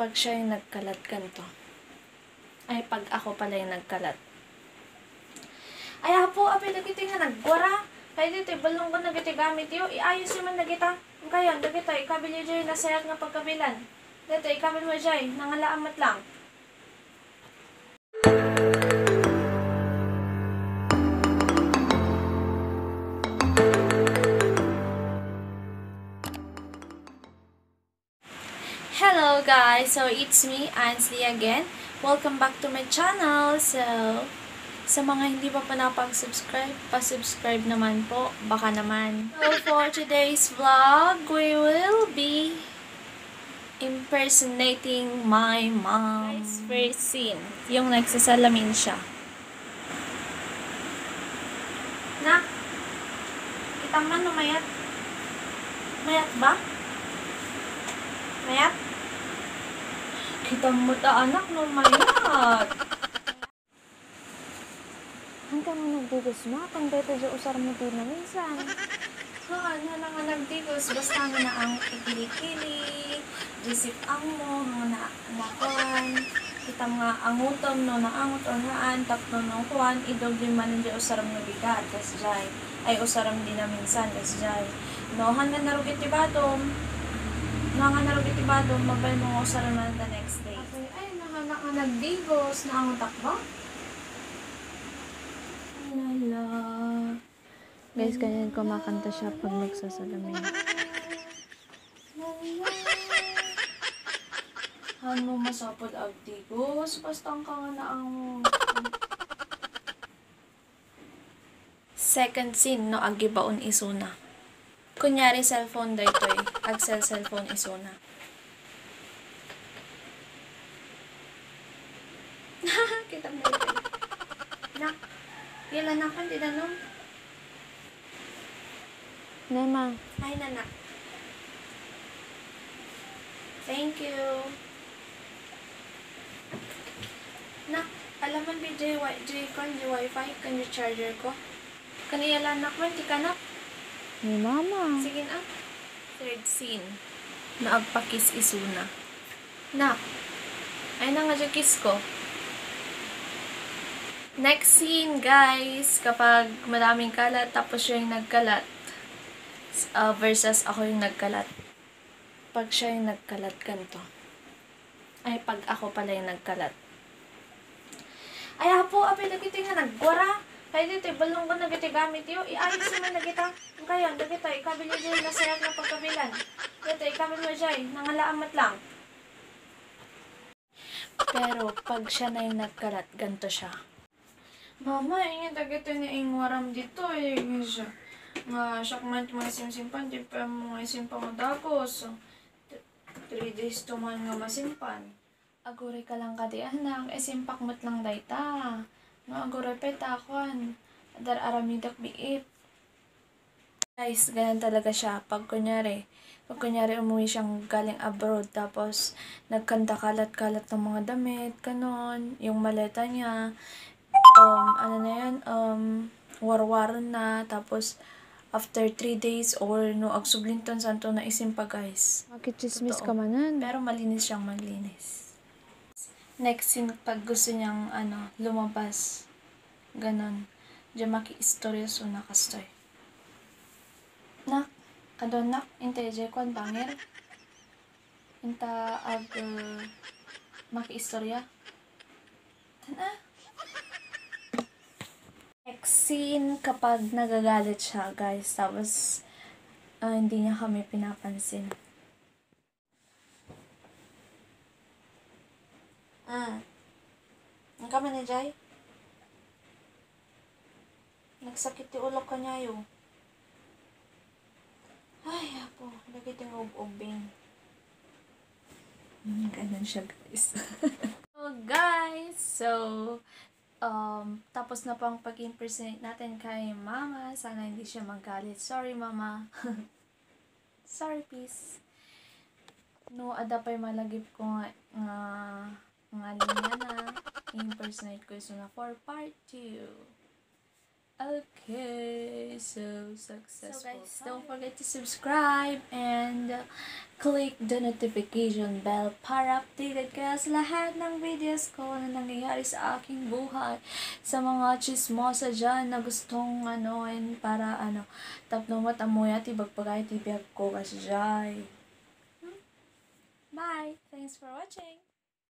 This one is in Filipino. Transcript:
pag siya yung nagkalat ganito. Ay, pag ako pala yung nagkalat. Ay, apo, apil na kita nga nagwara. Kaya dito, balong ko na kita gamit yun. Iayos naman na kita. Ang kaya, dagito, ikabil yun dyan, nasayag nga pagkabilan. Dito, ikabil mo dyan, nangalaamat lang. Hello guys! So, it's me, Ansley again. Welcome back to my channel. So, sa mga hindi pa pa napag-subscribe, pa-subscribe naman po. Baka naman. So, for today's vlog, we will be impersonating my mom. Guys, first scene. Yung nagsasalamin siya. Na? Kita man no mayat? Mayat ba? Mayat? Kita mo ta anak no mayat. Hanggang mo nagdigos mo, kung dito dyan usar mo din na minsan. Ha, ano na nga nagdigos, basta nga na ang ikili-kili, jisip ang mo, nga na nakuan, kita nga angutom no, naangot o naan, tapno no kuan, idog din man hindi usaram na bigat, kas jay, ay usaram din na minsan, kas jay. No, hanggang narugit no, hanggang narugit ibadom, mabay mo usaram na the next day. Ay, ay, nahana nga nagdigos, naangotak ba? Lala. Guys, ganyan kumakanta siya pag nagsasalamin. Ano masapod agdigos? Basta ang kanga na ang... Second scene, no, agibaon isuna. Kunyari, cellphone da ito eh. Ag cell cellphone isuna. Kita mo ito eh. Nak, yala na kan, di na no? Nema, Ay, nanak. Thank you. Nak, alam mo ba J, J, kan, charger ko? Kaniya lang, nak, man, di ka nak. Ni mama. Sige na. Third scene. Naagpakis isuna. Nak, ay na nga dyan kiss ko. Next scene, guys, kapag maraming kalat, tapos siya yung nagkalat, uh, versus ako yung nagkalat. Pag siya yung nagkalat, ganito. Ay, pag ako pala yung nagkalat. Ay, apo, apil na kita nga nagwara. Kaya dito, balong ko na kita gamit yun. Iayos naman na kita. Ang kaya, na kita, ikabil yun dyan, nasayag na pagkabilan. Dito, ikabil mo dyan, nangalaamat lang. Pero, pag siya na yung nagkalat, ganito siya. Mama, ingin na kita niya ingwaram dito eh. Nga siya. Nga, siya kumain mga simsimpan, di pa mga simpan mo dagos. Three days to man nga masimpan. Aguray ka lang ka di anak, eh simpak mo't lang dayta. Pa takwan. Adar aramidak biip. Guys, ganyan talaga siya. Pag kunyari, pag kunyari umuwi siyang galing abroad, tapos nagkanta kalat-kalat ng mga damit, kanon, yung maleta niya, um, ano na yan, um, war-war na, tapos, after 3 days or no agsublinton santo na isim pa guys. Makichismis ka manan. Pero malinis siyang maglinis. Next scene, pag gusto niyang ano, lumabas. Ganon. Diyan maki-istorya so nakastoy. Nak, adon nak, inte jay kon bangir. Inta ag uh, maki-istorya. Tana. Next scene, kapag nagagalit siya, guys. Tapos, ah, hindi niya kami pinapansin. Ah. Ang kama ni Jai? Nagsakit yung ulo ka niya yun. Ay, apo. Lagi yung ub-ubing. Mm, ganun siya, guys. so, guys. So, um, tapos na pang pag-impersonate natin kay mama. Sana hindi siya magalit. Sorry, mama. Sorry, peace. No, ada pa'y malagip ko nga, nga, nga linya na. I-impersonate ko yung na for part 2. Okay, so successful. So guys, don't forget to subscribe and uh, click the notification bell para updated kayo sa lahat ng videos ko na nangyayari sa aking buhay. Sa mga chismosa dyan na gustong ano, and para ano, tapno matamoy at ibagpagay tibiyag ko kasi dyan. Hmm? Bye! Thanks for watching!